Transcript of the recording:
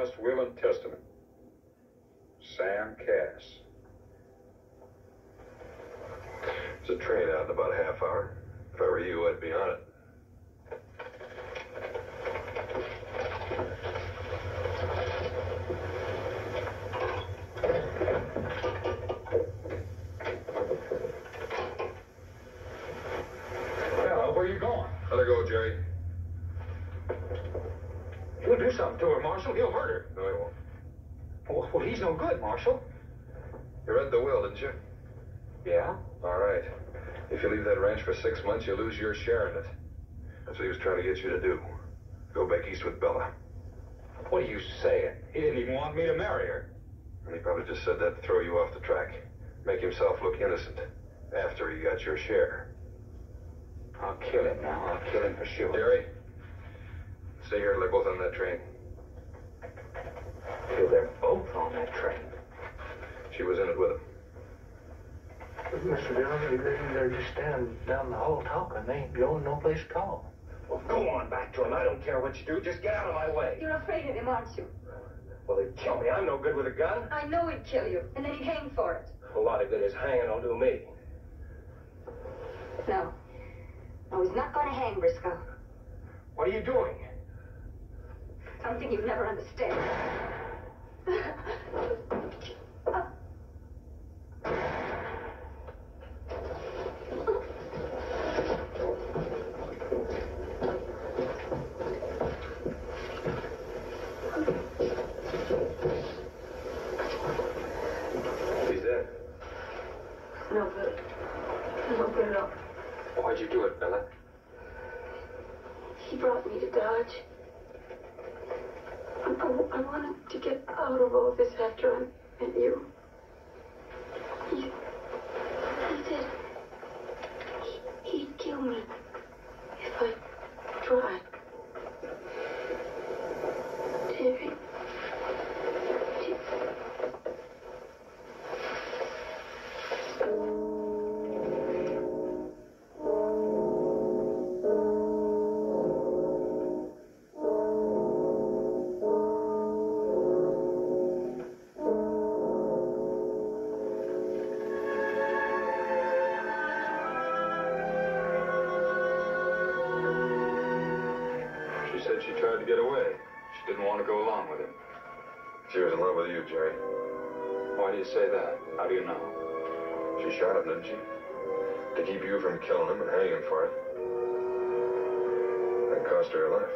last will and testament. Sam Cass. There's a train out in about a half hour. If I were you, I'd be on it. Well, where are you going? Let her go, Jerry. You'll do something to her, Marshal. He'll hurt her. No, he won't. Well, well, he's no good, Marshal. You read the will, didn't you? Yeah? All right. If you leave that ranch for six months, you lose your share in it. That's what he was trying to get you to do. Go back east with Bella. What are you saying? He didn't even want me to marry her. And he probably just said that to throw you off the track. Make himself look innocent. After he got your share. I'll kill him now. I'll kill him for sure. Jerry, stay here they're both on that train. Till they're both on that train. She was in it with him. Mr. Dillon, they're just standing down the hall talking. They ain't going no place at all. Well, go on back to him. I don't care what you do. Just get out of my way. You're afraid of him, aren't you? Well, he'd kill me. I'm no good with a gun. I know he'd kill you, and then he'd hang for it. A lot of good his hanging will do me. No. No, he's not going to hang, Briscoe. What are you doing? Something you'd never understand. No good. No good at all. Why'd you do it, Bella? He brought me to Dodge. I, I, wanted to get out of all this after I met you. He, he said he, he'd kill me if I tried. Jerry. get away. She didn't want to go along with him. She was in love with you, Jerry. Why do you say that? How do you know? She shot him, didn't she? To keep you from killing him and hanging for it. That cost her her life.